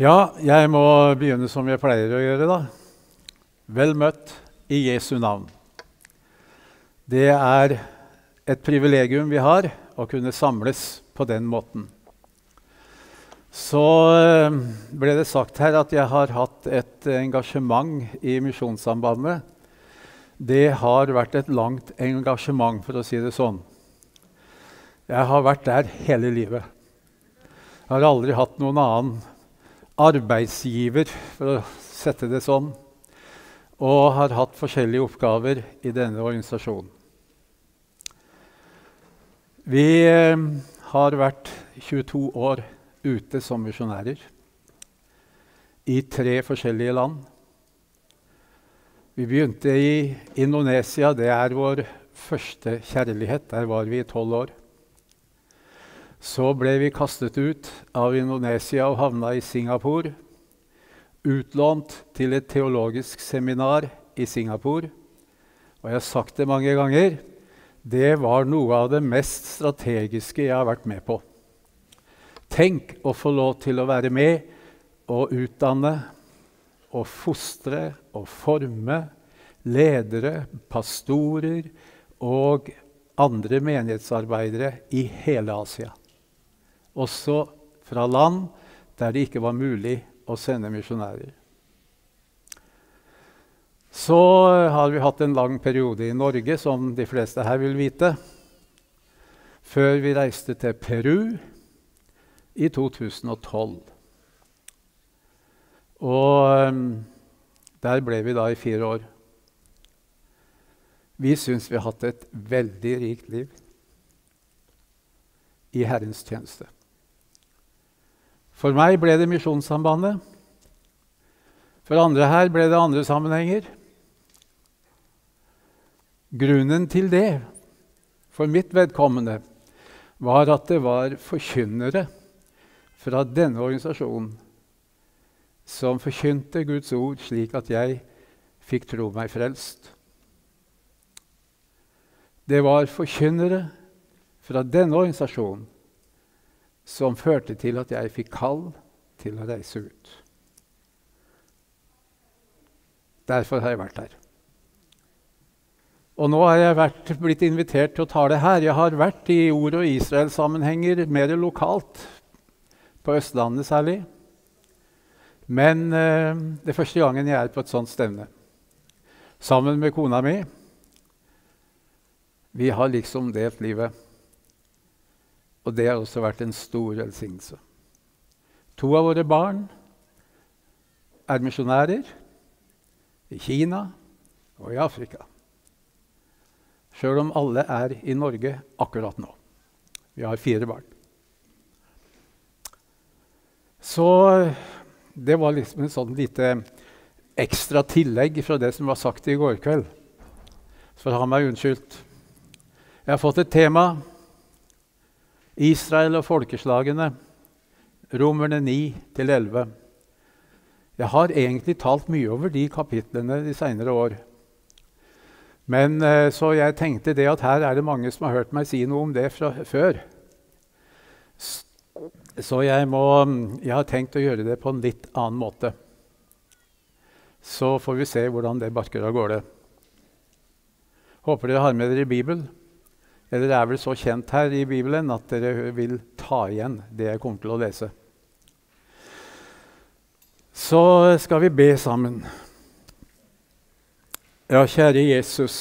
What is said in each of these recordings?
Ja, jeg må begynne som jeg pleier å gjøre, da. Vel møtt i Jesu navn. Det er et privilegium vi har å kunne samles på den måten. Så eh, ble det sagt her at jeg har hatt et engasjement i Misjonssambandet. Det har vært et langt engasjement, for å si det sånn. Jeg har vært der hele livet. Jeg har aldri hatt noen annen arbeidsgiver, for å sette det sånn, og har hatt forskjellige oppgaver i denne organisasjonen. Vi eh, har vært 22 år ute som misjonærer i tre forskjellige land. Vi begynte i Indonesia. Det er vår første kjærlighet. Der var vi i tolv år. Så ble vi kastet ut av Indonesia og havna i Singapore. Utlånt til et teologisk seminar i Singapore. Og jeg har sagt det mange ganger det var noe av det mest strategiske jeg har vært med på. Tenk å få lov til å være med og utdanne og fostre og forme ledere, pastorer og andre menighetsarbeidere i hele Asia også fra land der det ikke var mulig å sende misjonærer. Så har vi hatt en lang periode i Norge, som de fleste her vil vite, før vi reiste til Peru i 2012. Og um, der ble vi da i fire år. Vi syns vi har hatt et veldig rikt liv i Herrens tjeneste. For meg ble det Misjonssambandet. For andre her ble det andre sammenhenger. Grunnen til det, for mitt vedkommende, var at det var forkynnere fra denne organisasjonen som forkynte Guds ord slik at jeg fikk tro meg frelst. Det var forkynnere fra denne organisasjonen som førte til at jeg fikk kall til å reise ut. Derfor har jeg vært her. Og nå har jeg vært, blitt invitert til å tale her. Jeg har vært i ord- og Israel-sammenhenger mer lokalt, på Østlandet særlig. Men eh, det er første gangen jeg er på et sånt stevne. Sammen med kona mi. Vi har liksom delt livet. Og det har også vært en stor velsignelse. To av våre barn er misjonærer i Kina og i Afrika. Sjøl om alle er i Norge akkurat nå. Vi har fire barn. Så det var liksom en sånn lite ekstra tillegg fra det som var sagt i går kveld. Så ha meg unnskyldt. Jeg har fått et tema Israel og folkeslagene, Romerne 9-11. Jeg har egentlig talt mye over de kapitlene de seinere år. Men eh, Så jeg tenkte det at her er det mange som har hørt meg si noe om det fra før. Så jeg, må, jeg har tenkt å gjøre det på en litt annen måte. Så får vi se hvordan det barker av gårde. Håper dere har med dere Bibelen. Eller det er vel så kjent her i Bibelen at dere vil ta igjen det jeg kommer til å lese. Så skal vi be sammen. Ja, kjære Jesus.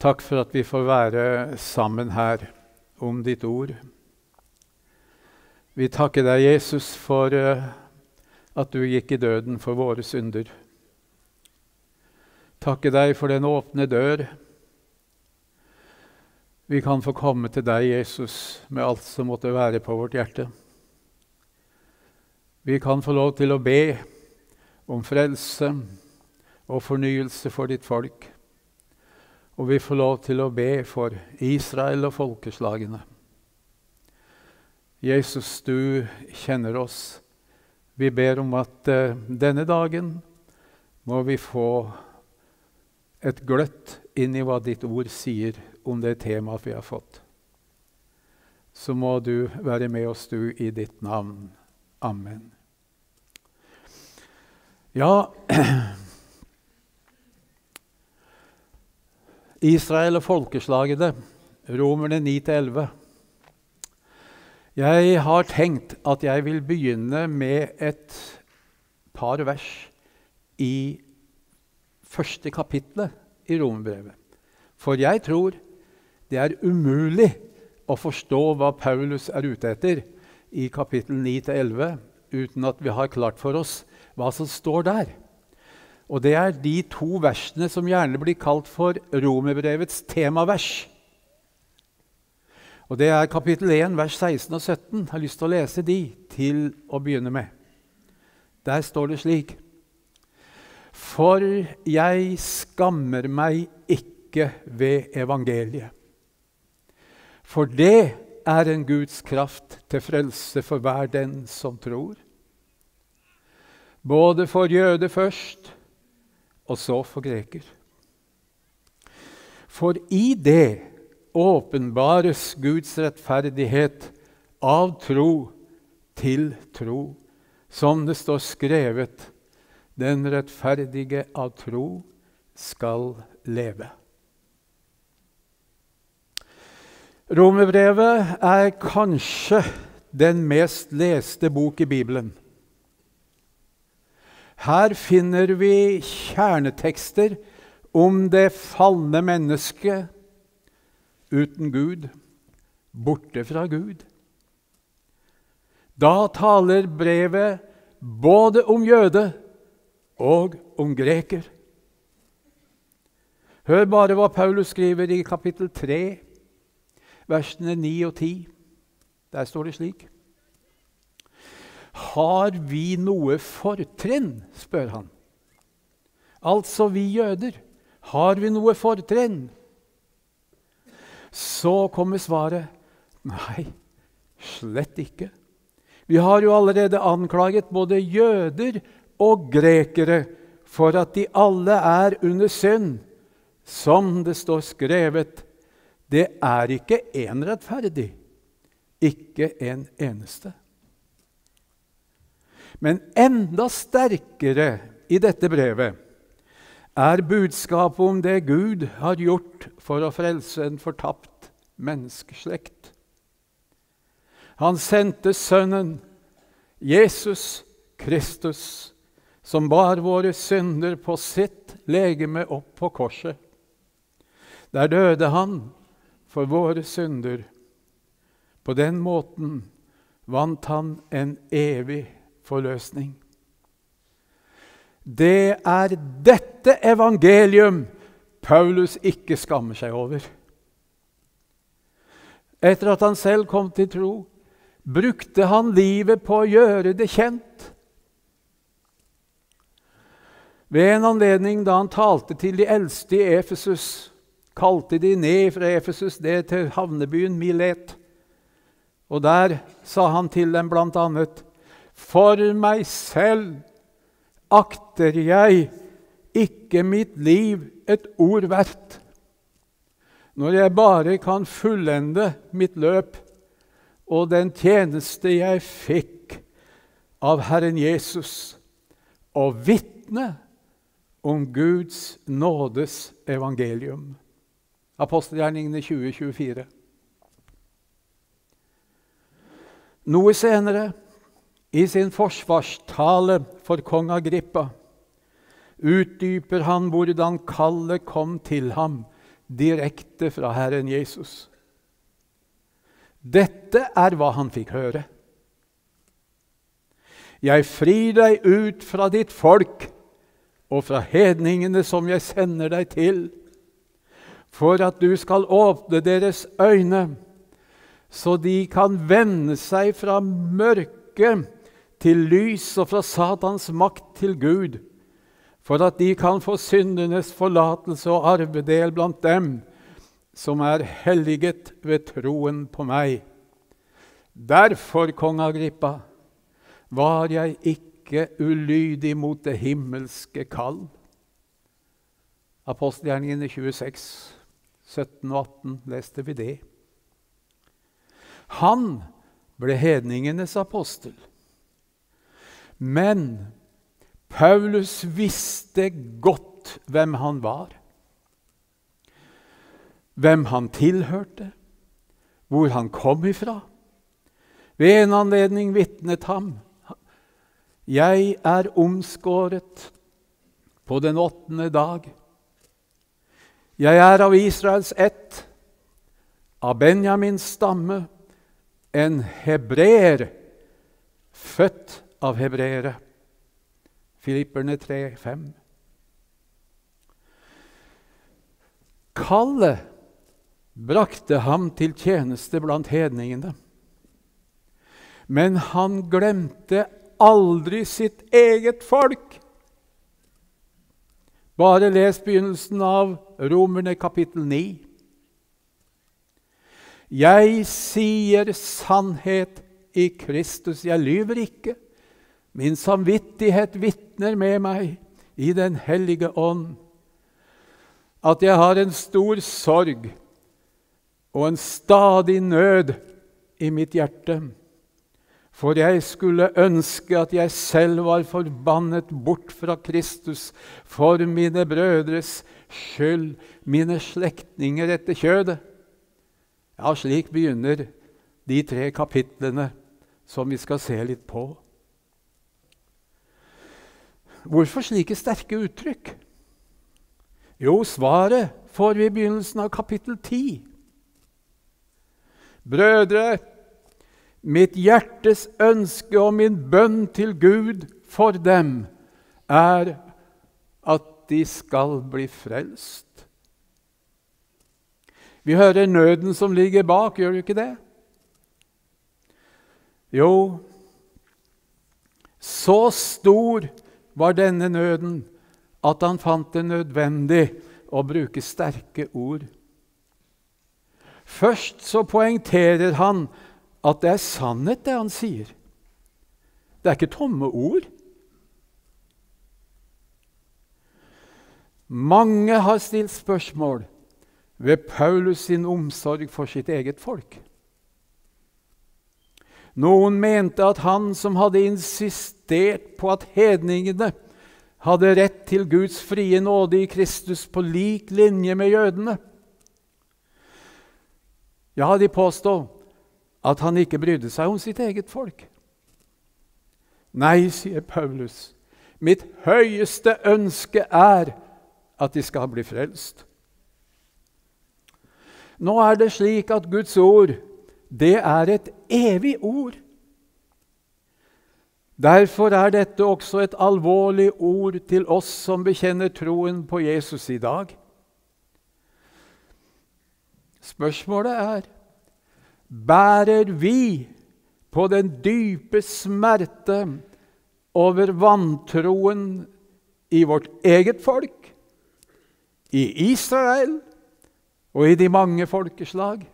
Takk for at vi får være sammen her om ditt ord. Vi takker deg, Jesus, for uh, at du gikk i døden for våre synder. Takker deg for den åpne dør vi kan få komme til deg, Jesus, med alt som måtte være på vårt hjerte. Vi kan få lov til å be om frelse og fornyelse for ditt folk. Og vi får lov til å be for Israel og folkeslagene. Jesus, du kjenner oss. Vi ber om at uh, denne dagen må vi få et gløtt inn i hva ditt ord sier om det temaet vi har fått. Så må du være med oss, du, i ditt navn. Amen. Ja Israel og folkeslagene, Romerne 9-11. Jeg har tenkt at jeg vil begynne med et par vers i første kapitlet i Romerbrevet. For jeg tror det er umulig å forstå hva Paulus er ute etter i kapittel 9-11 uten at vi har klart for oss hva som står der. Og det er de to versene som gjerne blir kalt for romerbrevets temavers. Og Det er kapittel 1, vers 16 og 17. Jeg har lyst til å lese de til å begynne med. Der står det slik For jeg skammer meg ikke ved evangeliet. For det er en Guds kraft til frelse for hver den som tror. Både for jøde først og så for greker. For i det åpenbares Guds rettferdighet av tro til tro, som det står skrevet:" Den rettferdige av tro skal leve. Romerbrevet er kanskje den mest leste bok i Bibelen. Her finner vi kjernetekster om det falne mennesket uten Gud, borte fra Gud. Da taler brevet både om jøde og om greker. Hør bare hva Paulus skriver i kapittel 3, versene 9 og 10. Der står det slik har vi noe fortrinn? spør han. Altså vi jøder. Har vi noe fortrinn? Så kommer svaret nei, slett ikke. Vi har jo allerede anklaget både jøder og grekere for at de alle er under synd. Som det står skrevet, det er ikke én rettferdig, ikke en eneste. Men enda sterkere i dette brevet er budskapet om det Gud har gjort for å frelse en fortapt menneskeslekt. Han sendte Sønnen, Jesus Kristus, som bar våre synder på sitt legeme opp på korset. Der døde han for våre synder. På den måten vant han en evig forløsning. Det er dette evangelium Paulus ikke skammer seg over. Etter at han selv kom til tro, brukte han livet på å gjøre det kjent. Ved en anledning da han talte til de eldste i Efesus, kalte de ned fra Efesus det til havnebyen Milet. Og der sa han til dem annet for meg selv akter jeg ikke mitt liv et ord verdt, når jeg bare kan fullende mitt løp og den tjeneste jeg fikk av Herren Jesus, og vitne om Guds nådes evangelium. Apostelgjerningene 2024. Noe senere i sin forsvarstale for kong Agrippa utdyper han hvordan kallet kom til ham direkte fra Herren Jesus. Dette er hva han fikk høre. Jeg frir deg ut fra ditt folk og fra hedningene som jeg sender deg til, for at du skal åpne deres øyne, så de kan vende seg fra mørket til lys og fra Satans makt til Gud, for at de kan få syndenes forlatelse og arvedel blant dem som er helliget ved troen på meg. Derfor, kong Agrippa, var jeg ikke ulydig mot det himmelske kall. Apostelgjerningene 26, 17 og 18 leste vi det. Han ble hedningenes apostel. Men Paulus visste godt hvem han var, hvem han tilhørte, hvor han kom ifra. Ved en anledning vitnet ham. Jeg er omskåret på den åttende dag. Jeg er av Israels ett, av Benjamins stamme, en hebreer, født av hebreere. Filipperne 3, 5. Kallet brakte ham til tjeneste blant hedningene. Men han glemte aldri sitt eget folk. Bare les begynnelsen av Romerne kapittel 9. Jeg sier sannhet i Kristus, jeg lyver ikke. Min samvittighet vitner med meg i Den hellige ånd at jeg har en stor sorg og en stadig nød i mitt hjerte. For jeg skulle ønske at jeg selv var forbannet bort fra Kristus for mine brødres skyld, mine slektninger etter kjødet. Ja, slik begynner de tre kapitlene som vi skal se litt på. Hvorfor slike sterke uttrykk? Jo, svaret får vi i begynnelsen av kapittel 10. Brødre, mitt hjertes ønske og min bønn til Gud for dem er at de skal bli frelst. Vi hører nøden som ligger bak, gjør du ikke det? Jo, så stor var denne nøden at han fant det nødvendig å bruke sterke ord. Først så poengterer han at det er sannhet, det han sier. Det er ikke tomme ord. Mange har stilt spørsmål ved Paulus sin omsorg for sitt eget folk. Noen mente at han som hadde insistert på at hedningene hadde rett til Guds frie nåde i Kristus på lik linje med jødene. Ja, de påstod at han ikke brydde seg om sitt eget folk. Nei, sier Paulus, mitt høyeste ønske er at de skal bli frelst. Nå er det slik at Guds ord det er et evig ord. Derfor er dette også et alvorlig ord til oss som bekjenner troen på Jesus i dag. Spørsmålet er bærer vi på den dype smerte over vantroen i vårt eget folk, i Israel og i de mange folkeslag?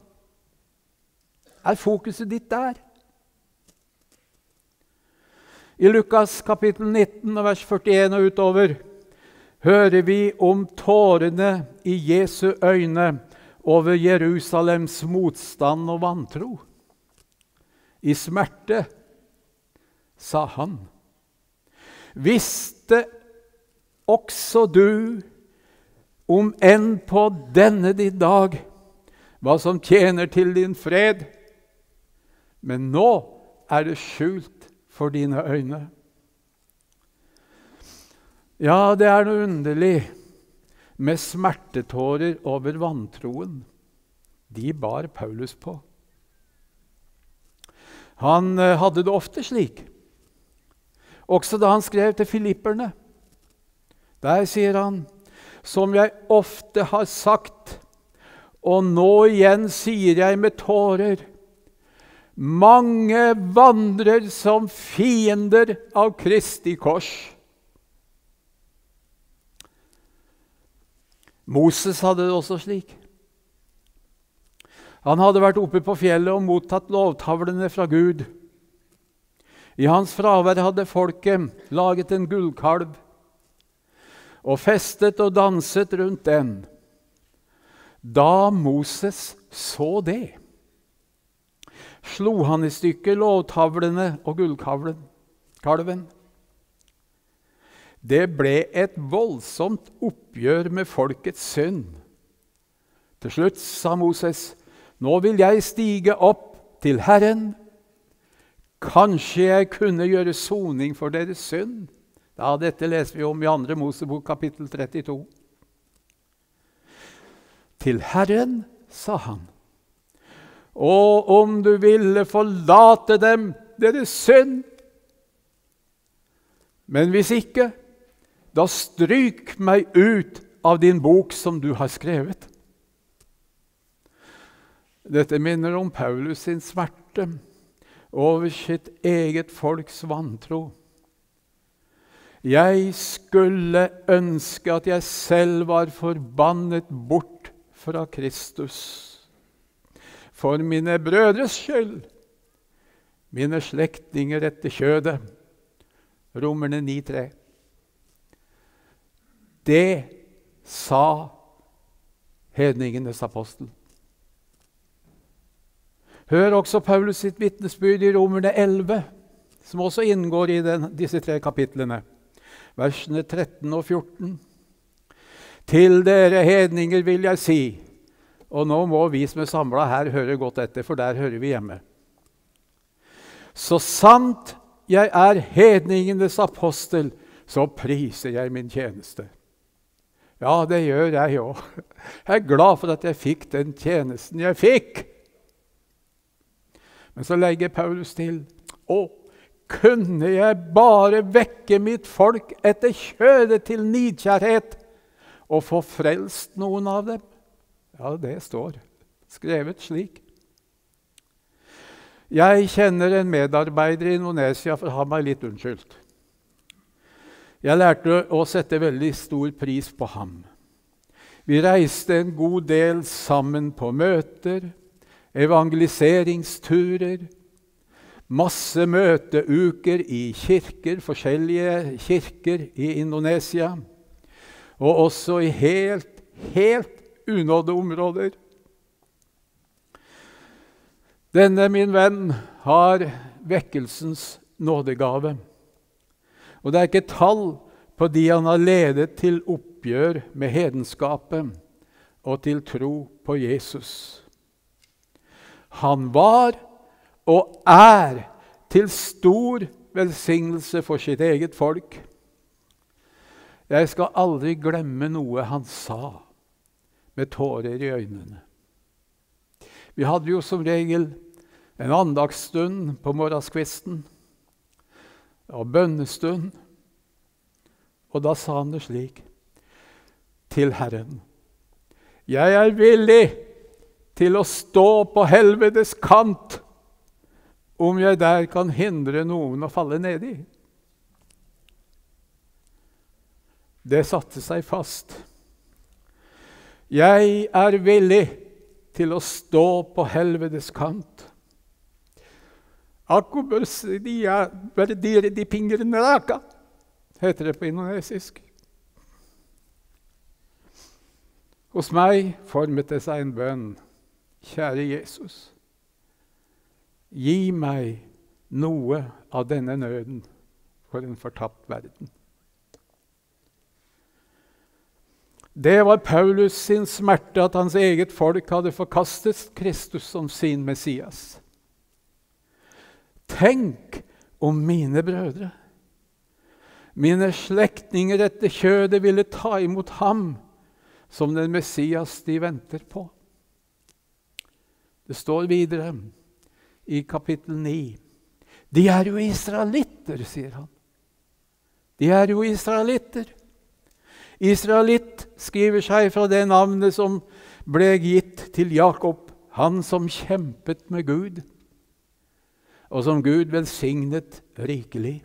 Er fokuset ditt der? I Lukas kapittel 19, vers 41 og utover hører vi om tårene i Jesu øyne over Jerusalems motstand og vantro. I smerte sa han, visste også du, om enn på denne din dag, hva som tjener til din fred, men nå er det skjult for dine øyne. Ja, det er noe underlig med smertetårer over vantroen. De bar Paulus på. Han eh, hadde det ofte slik, også da han skrev til filipperne. Der sier han, som jeg ofte har sagt, og nå igjen sier jeg med tårer mange vandrer som fiender av Kristi kors. Moses hadde det også slik. Han hadde vært oppe på fjellet og mottatt lovtavlene fra Gud. I hans fravær hadde folket laget en gullkalv og festet og danset rundt den. Da Moses så det, slo han i stykker lovtavlene og gullkalven. Det ble et voldsomt oppgjør med folkets synd. Til slutt sa Moses, nå vil jeg stige opp til Herren. Kanskje jeg kunne gjøre soning for deres synd. Ja, dette leser vi om i 2. Mosebok kapittel 32. Til Herren, sa han, og om du ville forlate dem deres synd. Men hvis ikke, da stryk meg ut av din bok som du har skrevet. Dette minner om Paulus sin smerte over sitt eget folks vantro. Jeg skulle ønske at jeg selv var forbannet bort fra Kristus. For mine brødres skyld, mine slektninger etter kjødet. Romerne 9,3. Det sa hedningenes apostel. Hør også Paulus sitt vitnesbyrd i Romerne 11, som også inngår i den, disse tre kapitlene, versene 13 og 14. Til dere hedninger vil jeg si Og nå må vi som er samla her, høre godt etter, for der hører vi hjemme. Så sant jeg er hedningenes apostel, så priser jeg min tjeneste. Ja, det gjør jeg òg. Jeg er glad for at jeg fikk den tjenesten jeg fikk. Men så legger Paulus til Å, kunne jeg bare vekke mitt folk etter kjødet til nidkjærhet og få frelst noen av dem? Ja, det står skrevet slik. Jeg kjenner en medarbeider i Indonesia, for å ha meg litt unnskyldt. Jeg lærte å sette veldig stor pris på ham. Vi reiste en god del sammen på møter, evangeliseringsturer, masse møteuker i kirker, forskjellige kirker i Indonesia, og også i helt, helt unådde områder. Denne, min venn, har vekkelsens nådegave. Og det er ikke tall på de han har ledet til oppgjør med hedenskapet og til tro på Jesus. Han var og er til stor velsignelse for sitt eget folk. Jeg skal aldri glemme noe han sa med tårer i øynene. Vi hadde jo som regel en andagsstund på morgenskvisten og bønnestund. Og da sa han det slik til Herren. Jeg er villig til å stå på helvetes kant om jeg der kan hindre noen å falle nedi. Det satte seg fast. Jeg er villig til å stå på helvetes kant. Aku bersedia berdiri di pinggir neraka, heter det på indonesisk. Hos meg formet det seg en bønn. Kjære Jesus, gi meg noe av denne nøden for en fortapt verden. Det var Paulus sin smerte at hans eget folk hadde forkastet Kristus som sin Messias. Tenk om mine brødre, mine slektninger etter kjødet, ville ta imot ham som den Messias de venter på. Det står videre i kapittel 9. De er jo israelitter, sier han. De er jo israelitter. Israelitt skriver seg fra det navnet som ble gitt til Jakob, han som kjempet med Gud, og som Gud velsignet rikelig.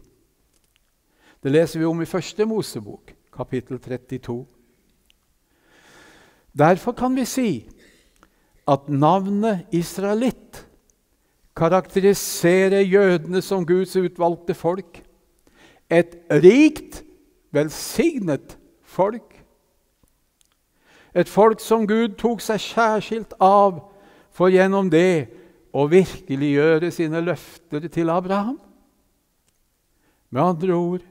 Det leser vi om i første Mosebok, kapittel 32. Derfor kan vi si at navnet israelitt karakteriserer jødene som Guds utvalgte folk. Et rikt, velsignet folk. Et folk som Gud tok seg særskilt av for gjennom det å virkeliggjøre sine løfter til Abraham. Med andre ord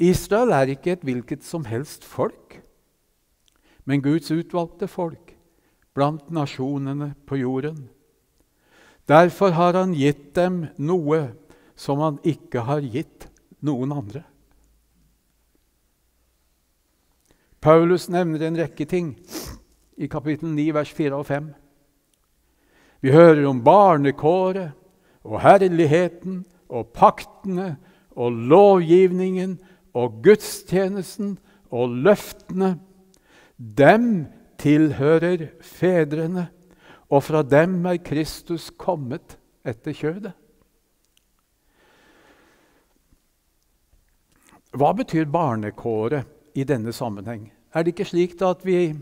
Israel er ikke et hvilket som helst folk, men Guds utvalgte folk blant nasjonene på jorden. Derfor har han gitt dem noe som han ikke har gitt noen andre. Paulus nevner en rekke ting i kapittel 9, vers 4 og 5. Vi hører om barnekåret og herligheten og paktene og lovgivningen og gudstjenesten og løftene. Dem tilhører fedrene, og fra dem er Kristus kommet etter kjødet. Hva betyr barnekåret i denne sammenheng? Er det ikke slik at vi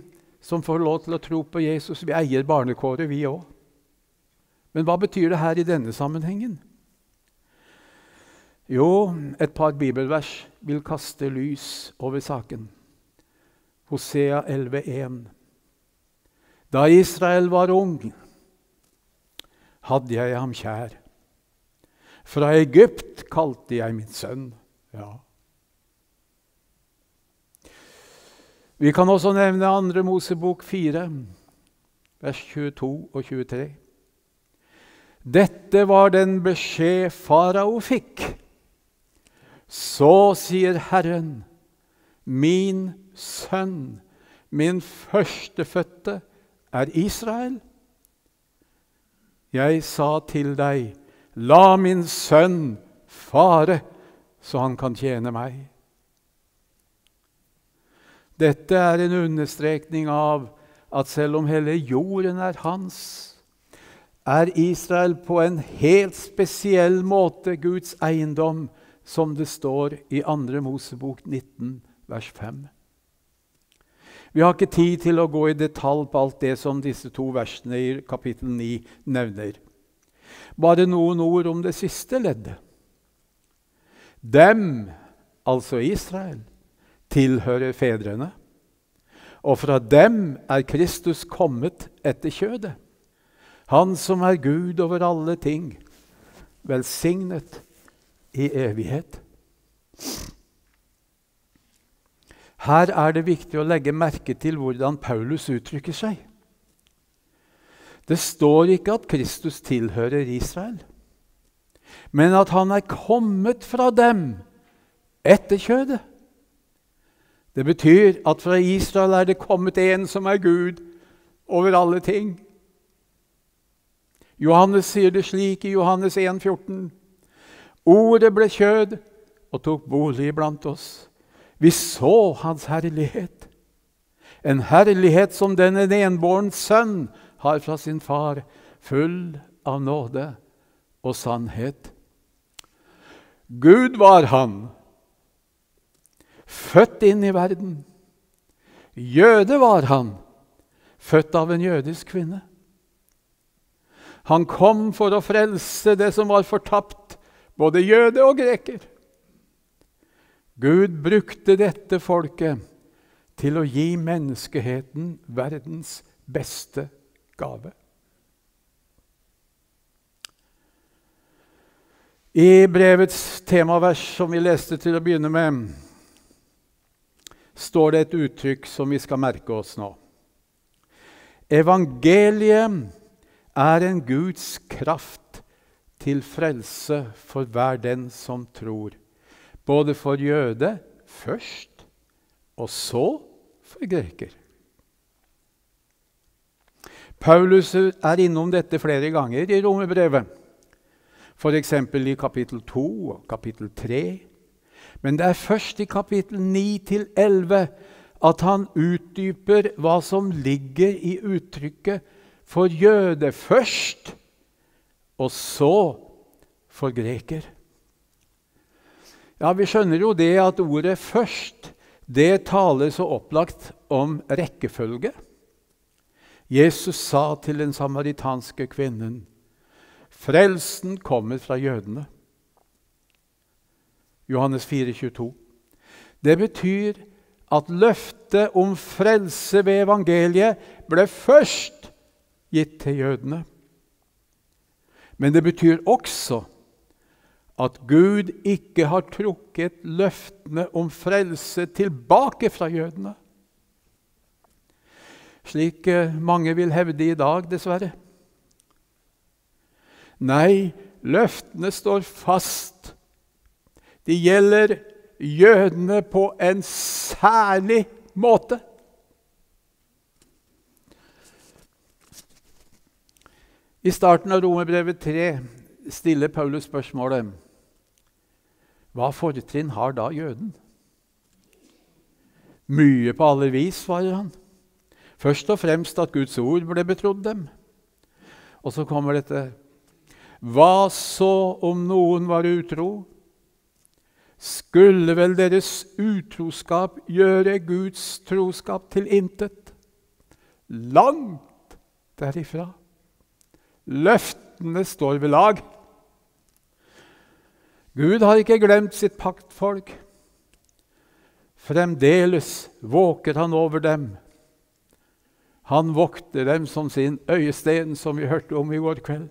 som får lov til å tro på Jesus, vi eier barnekåret, vi òg? Men hva betyr det her i denne sammenhengen? Jo, et par bibelvers vil kaste lys over saken. Hosea 11,1. Da Israel var ung, hadde jeg ham kjær. Fra Egypt kalte jeg min sønn. Ja. Vi kan også nevne 2. Mosebok 4, vers 22 og 23. Dette var den beskjed farao fikk. Så sier Herren, min sønn, min førstefødte, er Israel. Jeg sa til deg, la min sønn fare, så han kan tjene meg. Dette er en understrekning av at selv om hele jorden er hans, er Israel på en helt spesiell måte Guds eiendom, som det står i 2. Mosebok 19, vers 5. Vi har ikke tid til å gå i detalj på alt det som disse to versene i kapittel 9 nevner. Bare noen ord om det siste leddet. Dem, altså Israel, tilhører fedrene, og fra dem er Kristus kommet etter kjødet. Han som er Gud over alle ting, velsignet i evighet. Her er det viktig å legge merke til hvordan Paulus uttrykker seg. Det står ikke at Kristus tilhører Israel, men at han er kommet fra dem etter kjødet. Det betyr at fra Israel er det kommet en som er Gud over alle ting. Johannes sier det slik i Johannes 1, 14. Ordet ble kjød og tok bolig blant oss. Vi så Hans herlighet, en herlighet som den en enbåren sønn har fra sin far, full av nåde og sannhet. Gud var han, født inn i verden. Jøde var han, født av en jødisk kvinne. Han kom for å frelse det som var fortapt, både jøde og greker. Gud brukte dette folket til å gi menneskeheten verdens beste gave. I brevets temavers, som vi leste til å begynne med, står det et uttrykk som vi skal merke oss nå. Evangeliet er en Guds kraft til frelse for hver den som tror. Både for jøde først, og så for greker. Paulus er innom dette flere ganger i romerbrevet, f.eks. i kapittel 2 og kapittel 3. Men det er først i kapittel 9-11 at han utdyper hva som ligger i uttrykket 'for jøde først', og så for greker. Ja, Vi skjønner jo det at ordet 'først' det taler så opplagt om rekkefølge. Jesus sa til den samaritanske kvinnen, 'Frelsen kommer fra jødene'. Johannes 4, 22. Det betyr at løftet om frelse ved evangeliet ble først gitt til jødene. Men det betyr også at Gud ikke har trukket løftene om frelse tilbake fra jødene. Slik eh, mange vil hevde i dag, dessverre. Nei, løftene står fast. De gjelder jødene på en særlig måte. I starten av Romerbrevet 3 stiller Paulus spørsmålet Hva fortrinn har da jøden? Mye på alle vis, svarer han. Først og fremst at Guds ord ble betrodd dem. Og så kommer dette Hva så om noen var utro? Skulle vel deres utroskap gjøre Guds troskap til intet? Langt derifra. Løftene står ved lag. Gud har ikke glemt sitt paktfolk. Fremdeles våker han over dem. Han vokter dem som sin øyesten, som vi hørte om i går kveld.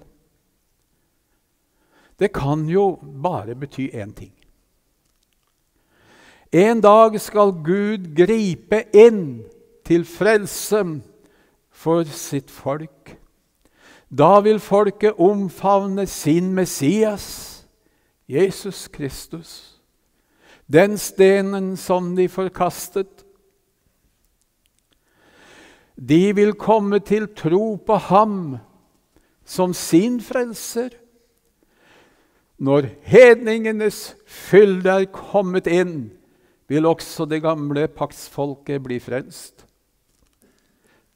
Det kan jo bare bety én ting. En dag skal Gud gripe inn til frelse for sitt folk. Da vil folket omfavne sin Messias, Jesus Kristus, den stenen som de forkastet. De vil komme til tro på ham som sin frelser. Når hedningenes fylde er kommet inn, vil også det gamle paktsfolket bli frelst.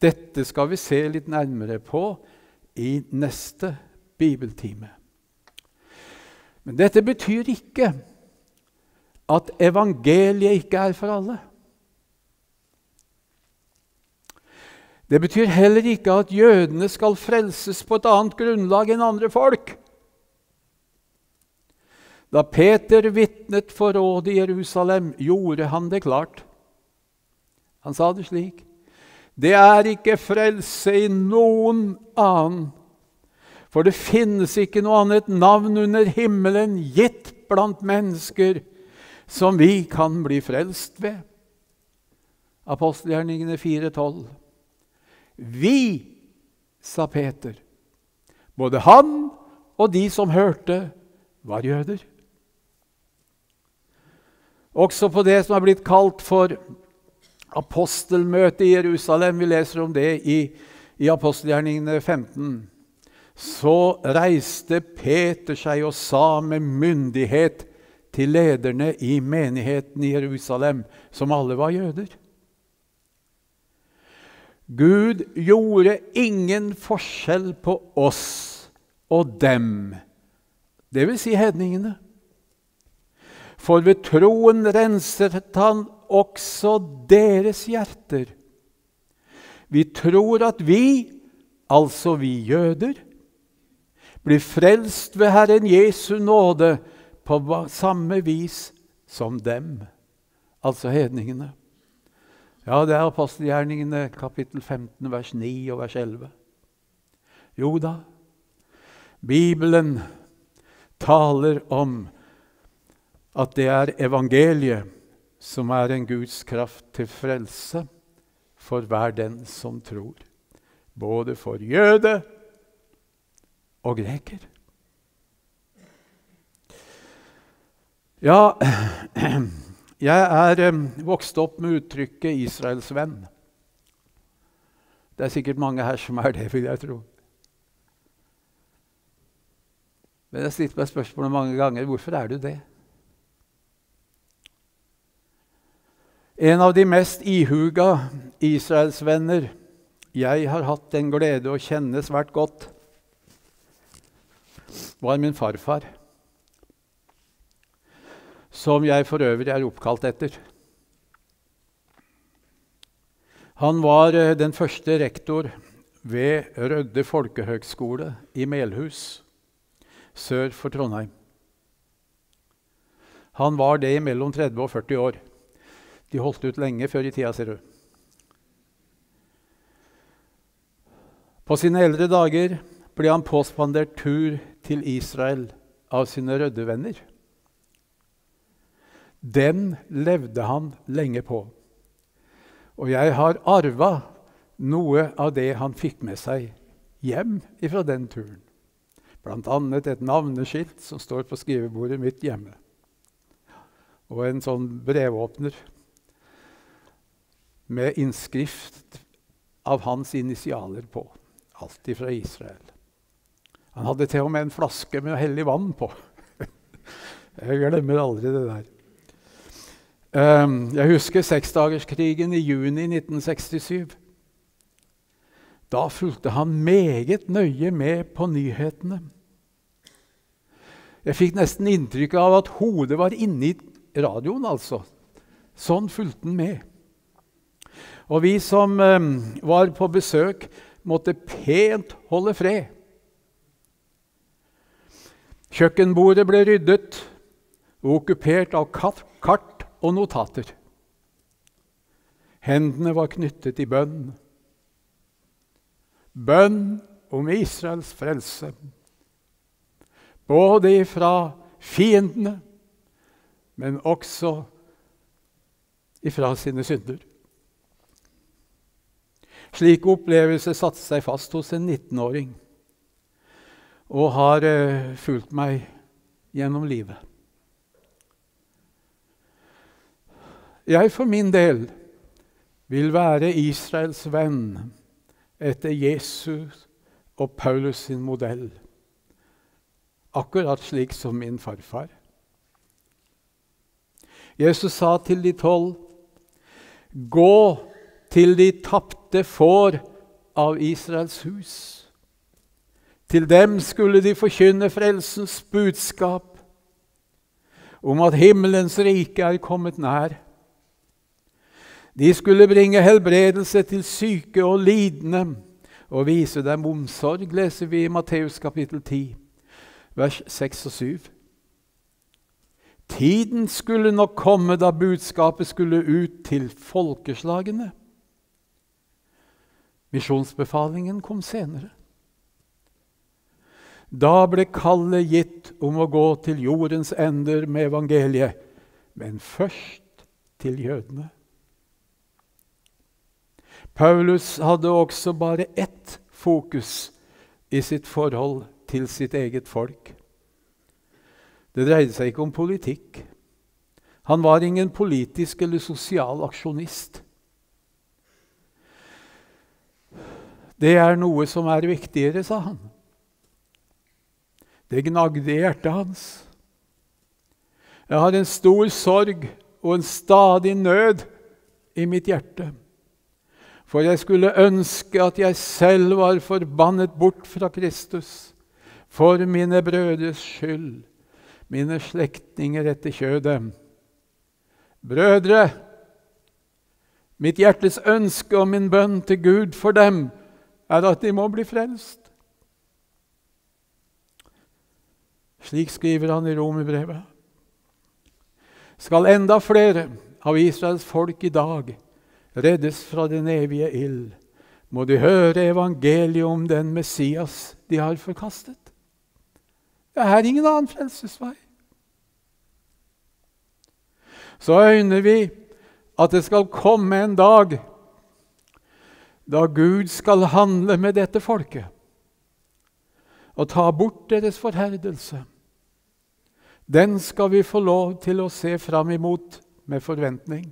Dette skal vi se litt nærmere på i neste bibeltime. Men dette betyr ikke at evangeliet ikke er for alle. Det betyr heller ikke at jødene skal frelses på et annet grunnlag enn andre folk. Da Peter vitnet for rådet i Jerusalem, gjorde han det klart. Han sa det slik det er ikke frelse i noen annen. For det finnes ikke noe annet navn under himmelen gitt blant mennesker som vi kan bli frelst ved. Apostelgjerningene 4,12. Vi, sa Peter. Både han og de som hørte, var jøder. Også på det som er blitt kalt for apostelmøte i Jerusalem. Vi leser om det i, i apostelgjerningene 15. Så reiste Peter seg og sa med myndighet til lederne i menigheten i Jerusalem, som alle var jøder. Gud gjorde ingen forskjell på oss og dem, dvs. Si hedningene. For ved troen renset han også deres hjerter. Vi tror at vi, altså vi jøder, blir frelst ved Herren Jesu nåde på samme vis som dem, altså hedningene. Ja, det er apostelgjerningene kapittel 15, vers 9 og vers 11. Jo da, Bibelen taler om at det er evangeliet som er en Guds kraft til frelse for hver den som tror. Både for jøde og greker. Ja, jeg er vokst opp med uttrykket 'Israels venn'. Det er sikkert mange her som er det, vil jeg tro. Men jeg har stilt meg spørsmålet mange ganger hvorfor er du det? En av de mest ihuga israelsvenner jeg har hatt den glede å kjenne svært godt, var min farfar, som jeg for øvrig er oppkalt etter. Han var eh, den første rektor ved Rødde folkehøgskole i Melhus sør for Trondheim. Han var det i mellom 30 og 40 år. De holdt ut lenge før i tida, ser du. På sine eldre dager ble han påspandert tur til Israel av sine røddevenner. Den levde han lenge på. Og jeg har arva noe av det han fikk med seg hjem ifra den turen. Bl.a. et navneskilt som står på skrivebordet mitt hjemme. Og en sånn brevåpner med innskrift av hans initialer på. Alltid fra Israel. Han hadde til og med en flaske med hellig vann på. Jeg glemmer aldri det der. Ehm, jeg husker seksdagerskrigen i juni 1967. Da fulgte han meget nøye med på nyhetene. Jeg fikk nesten inntrykk av at hodet var inni radioen, altså. Sånn fulgte han med. Og vi som eh, var på besøk, måtte pent holde fred. Kjøkkenbordet ble ryddet og okkupert av kart og notater. Hendene var knyttet i bønn. Bønn om Israels frelse både ifra fiendene, men også ifra sine synder. Slike opplevelser satte seg fast hos en 19-åring og har uh, fulgt meg gjennom livet. Jeg for min del vil være Israels venn etter Jesus og Paulus sin modell akkurat slik som min farfar. Jesus sa til de tolv, 'Gå til de tapte får av Israels hus.' Til dem skulle de forkynne frelsens budskap om at himmelens rike er kommet nær. De skulle bringe helbredelse til syke og lidende og vise dem omsorg, leser vi i Matteus kapittel 10 vers 6 og 7. Tiden skulle nok komme da budskapet skulle ut til folkeslagene. Misjonsbefalingen kom senere. Da ble kallet gitt om å gå til jordens ender med evangeliet, men først til jødene. Paulus hadde også bare ett fokus i sitt forhold til sitt eget folk. Det dreide seg ikke om politikk. Han var ingen politisk eller sosial aksjonist. Det er noe som er viktigere, sa han. Det gnagde i hjertet hans. Jeg har en stor sorg og en stadig nød i mitt hjerte. For jeg skulle ønske at jeg selv var forbannet bort fra Kristus for mine brødres skyld, mine slektninger etter kjødet. Brødre, mitt hjertes ønske og min bønn til Gud for dem er at de må bli frelst. Slik skriver han i Romerbrevet. Skal enda flere av Israels folk i dag reddes fra den evige ild, må de høre evangeliet om den Messias de har forkastet. Det er ingen annen frelsesvei. Så øyner vi at det skal komme en dag da Gud skal handle med dette folket og ta bort deres forherdelse. Den skal vi få lov til å se fram imot med forventning.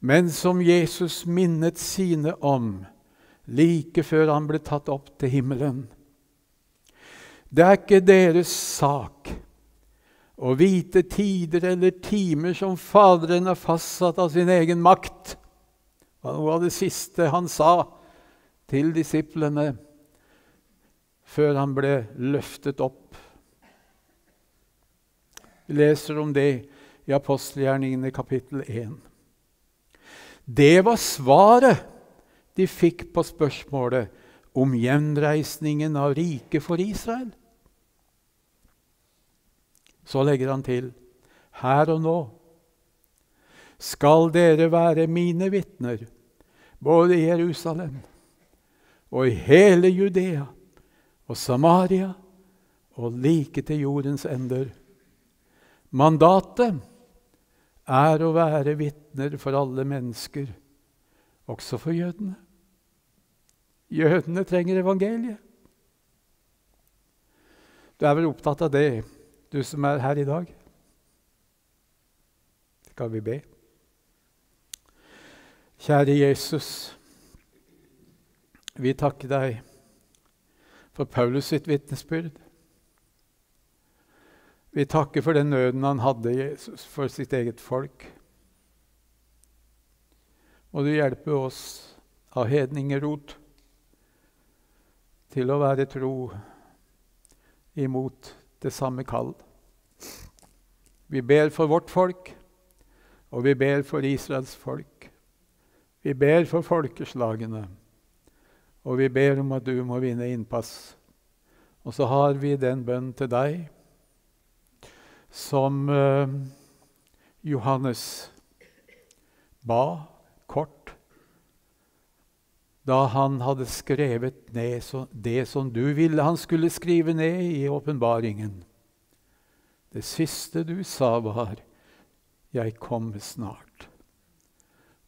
Men som Jesus minnet sine om like før han ble tatt opp til himmelen. Det er ikke deres sak å vite tider eller timer som Faderen har fastsatt av sin egen makt. Var noe av det siste han sa til disiplene før han ble løftet opp. Vi leser om det i apostelgjerningene kapittel 1. Det var svaret de fikk på spørsmålet om gjenreisningen av riket for Israel. Så legger han til her og nå skal dere være mine vitner, både i Jerusalem og i hele Judea og Samaria og like til jordens ender. Mandatet er å være vitner for alle mennesker, også for jødene. Jødene trenger evangeliet. Du er vel opptatt av det, du som er her i dag? Skal vi be? Kjære Jesus, vi takker deg for Paulus sitt vitnesbyrd. Vi takker for den nøden han hadde Jesus, for sitt eget folk. Må du hjelpe oss av hedningerot til å være tro imot det samme kall. Vi ber for vårt folk, og vi ber for Israels folk. Vi ber for folkeslagene, og vi ber om at du må vinne innpass. Og så har vi den bønnen til deg som uh, Johannes ba kort da han hadde skrevet ned det som du ville han skulle skrive ned i åpenbaringen. Det siste du sa, var 'Jeg kommer snart'.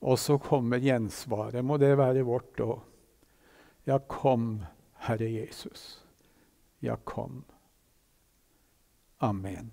Og så kommer gjensvaret. Må det være vårt òg. Ja, kom, Herre Jesus. Ja, kom. Amen.